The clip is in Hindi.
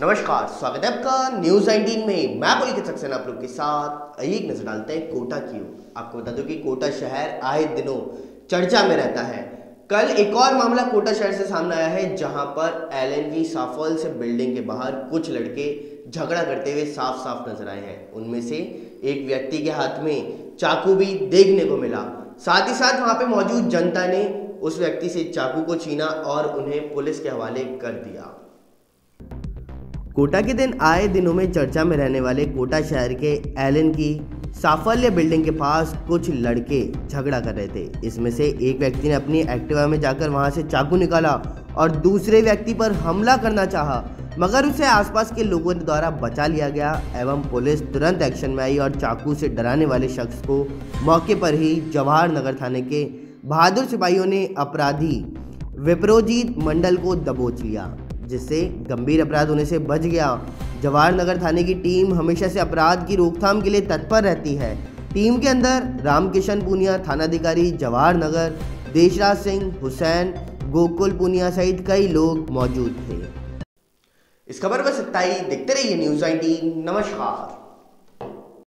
नमस्कार, स्वागत है आपका न्यूज़ 19 में। मैं पुलिस सक्सेना आप लोग के साथ एक नज़र डालते हैं कोटा की आपको बता दूँ कि कोटा शहर आए दिनों चर्चा में रहता है। कल एक और मामला कोटा शहर से सामने आया है, जहाँ पर एल एन साफल से बिल्डिंग के बाहर कुछ लड़के झगड़ा करते हुए साफ़ साफ़ नज़र आए हैं। उनमें से एक व्यक्ति के हाथ में चाकू भी देखने को मिला। साथ ही साथ वहाँ पे मौजूद जनता ने उस व्यक्ति से चाकू को छीना और उन्हें पुलिस के हवाले कर दिया। कोटा के दिन आए दिनों में चर्चा में रहने वाले कोटा शहर के एलन की साफल्य बिल्डिंग के पास कुछ लड़के झगड़ा कर रहे थे। इसमें से एक व्यक्ति ने अपनी एक्टिवा में जाकर वहाँ से चाकू निकाला और दूसरे व्यक्ति पर हमला करना चाहा, मगर उसे आसपास के लोगों द्वारा बचा लिया गया एवं पुलिस तुरंत एक्शन में आई और चाकू से डराने वाले शख्स को मौके पर ही जवाहर नगर थाने के बहादुर सिपाहियों ने अपराधी विप्रोजीत मंडल को दबोच लिया। जिससे गंभीर अपराध होने से बच गया। जवाहर नगर थाने की टीम हमेशा से अपराध की रोकथाम के लिए तत्पर रहती है। टीम के अंदर रामकिशन पुनिया, थानाधिकारी जवाहर नगर देशराज सिंह, हुसैन, गोकुल पुनिया सहित कई लोग मौजूद थे। इस खबर में सत्ताई देखते रहिए न्यूज़ आई नमस्कार।